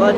But